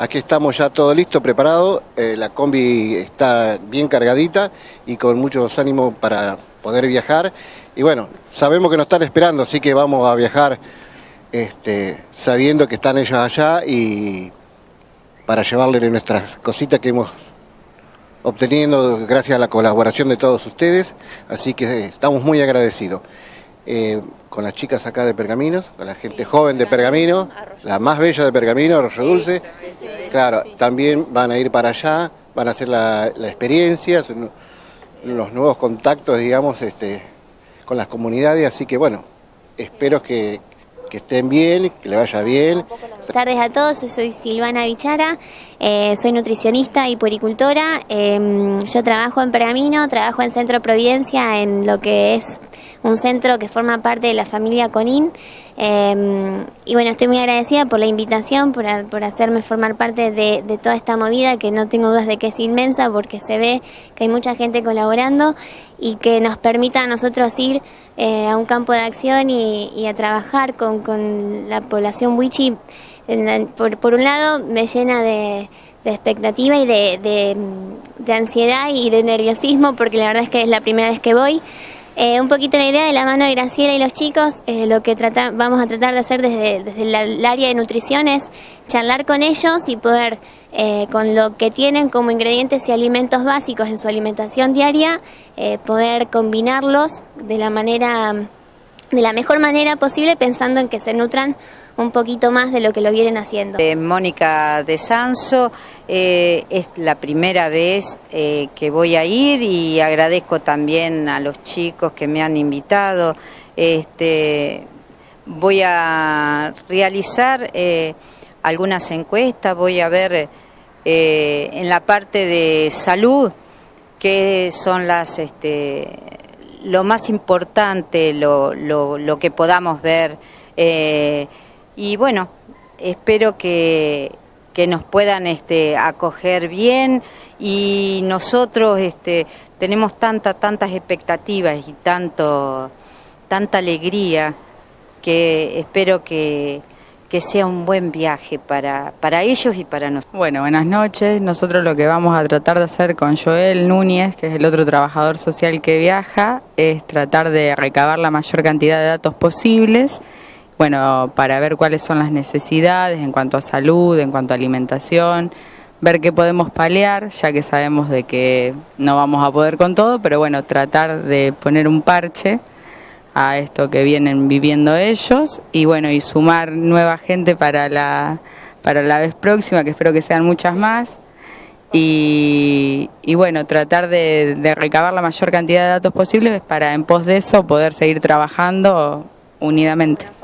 Aquí estamos ya todo listo, preparado. Eh, la combi está bien cargadita y con muchos ánimos para poder viajar. Y bueno, sabemos que nos están esperando, así que vamos a viajar este, sabiendo que están ellos allá y para llevarles nuestras cositas que hemos obteniendo gracias a la colaboración de todos ustedes. Así que estamos muy agradecidos. Eh, con las chicas acá de Pergaminos, con la gente joven de Pergamino, la más bella de Pergamino, Arroyo Dulce. Claro, también van a ir para allá, van a hacer la, experiencia, los nuevos contactos, digamos, este, con las comunidades, así que bueno, espero que, que estén bien, que le vaya bien. Buenas tardes a todos, soy Silvana Bichara, eh, soy nutricionista y puericultora. Em, yo trabajo en Pergamino, trabajo en Centro Providencia, en lo que es un centro que forma parte de la familia Conin. Em, y bueno, estoy muy agradecida por la invitación, por, hacerme formar parte de, toda esta movida, que no tengo dudas de que es inmensa, porque se ve que hay mucha gente colaborando y que nos permita a nosotros ir eh, a un campo de acción y, a trabajar con, la población wichi. Por, un lado, me llena de, expectativa y de, de ansiedad y de nerviosismo, porque la verdad es que es la primera vez que voy. Eh, un poquito la idea de la mano de Graciela y los chicos, eh, lo que trata, vamos a tratar de hacer desde, desde el área de nutrición es charlar con ellos y poder, eh, con lo que tienen como ingredientes y alimentos básicos en su alimentación diaria, poder combinarlos de la manera de la mejor manera posible pensando en que se nutran un poquito más de lo que lo vienen haciendo. Eh, Mónica de Sanso, eh, es la primera vez eh, que voy a ir y agradezco también a los chicos que me han invitado. Este, voy a realizar algunas encuestas, voy a ver en la parte de salud qué son las... Este, lo más importante, lo, lo, que podamos ver. Y bueno, espero que, que nos puedan este, acoger bien y nosotros este, tenemos tantas, tantas expectativas y tanto, tanta alegría que espero que, que sea un buen viaje para, para ellos y para nosotros. Bueno, buenas noches. Nosotros lo que vamos a tratar de hacer con Joel Núñez, que es el otro trabajador social que viaja, es tratar de recabar la mayor cantidad de datos posibles, bueno, para ver cuáles son las necesidades en cuanto a salud, en cuanto a alimentación, ver qué podemos paliar, ya que sabemos de que no vamos a poder con todo, pero bueno, tratar de poner un parche a esto que vienen viviendo ellos y bueno, y sumar nueva gente para la, para la vez próxima, que espero que sean muchas más. Y, y bueno, tratar de, de recabar la mayor cantidad de datos posibles para en pos de eso poder seguir trabajando unidamente.